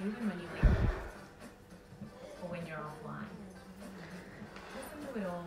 even when you wake up or when you're offline. Listen to it all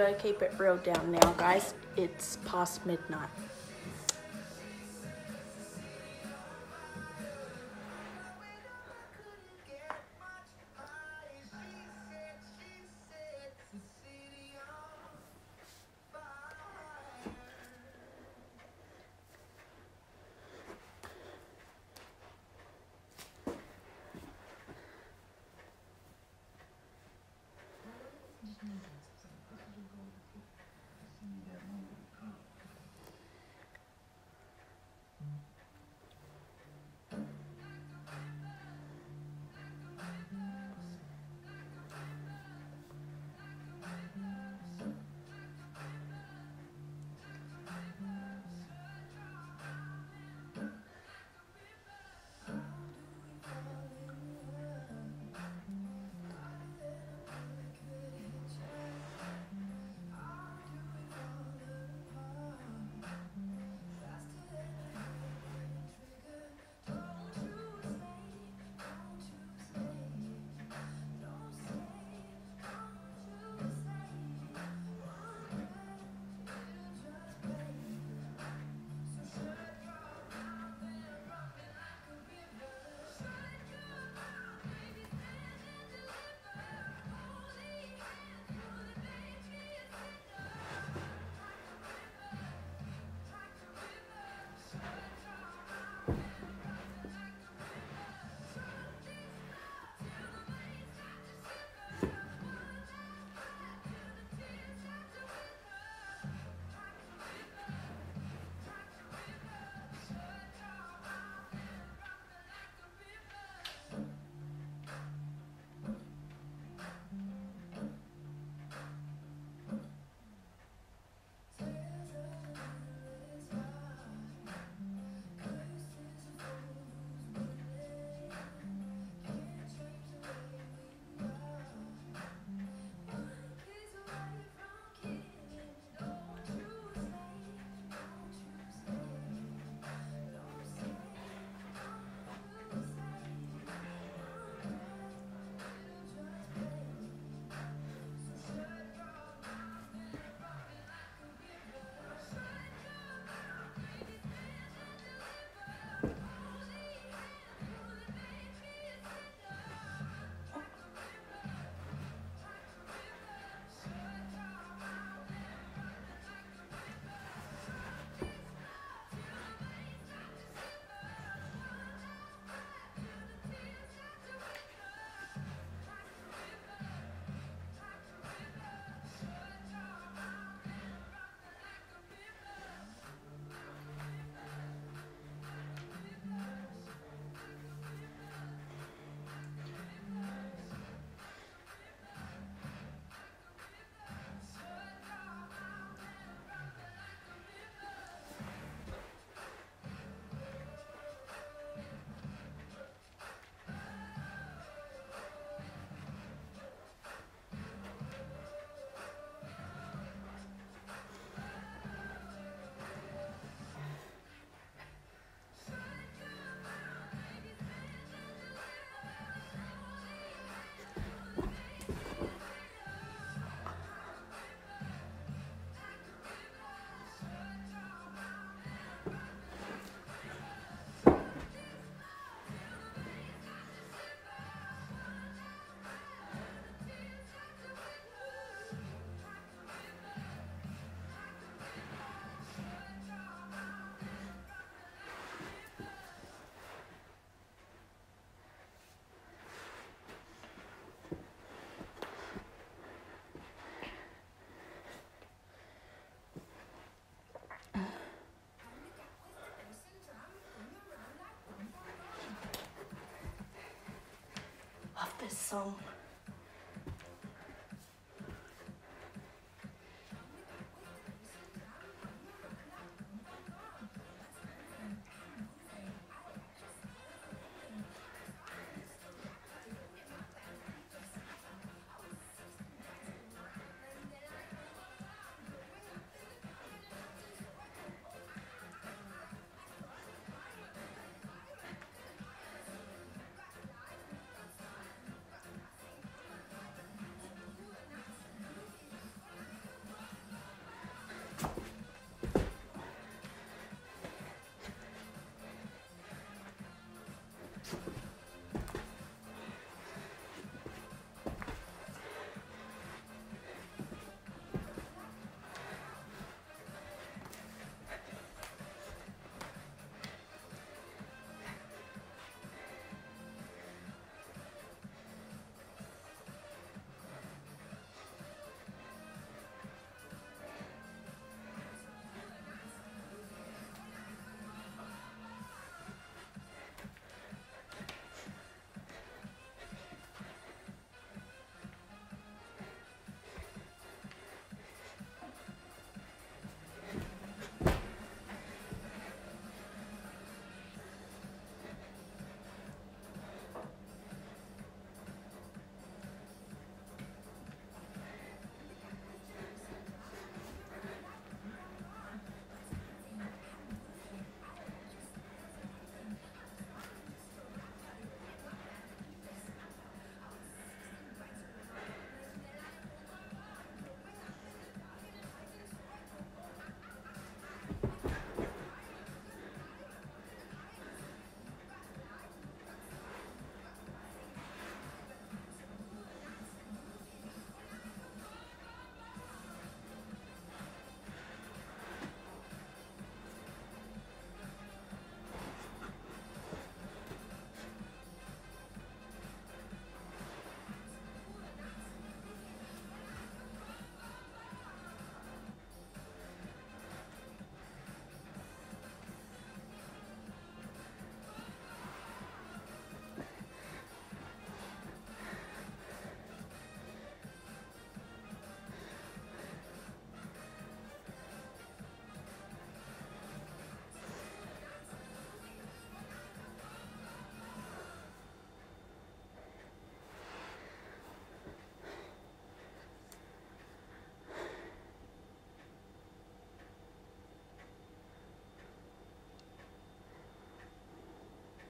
gotta keep it real down now, guys. It's past midnight. Love this song.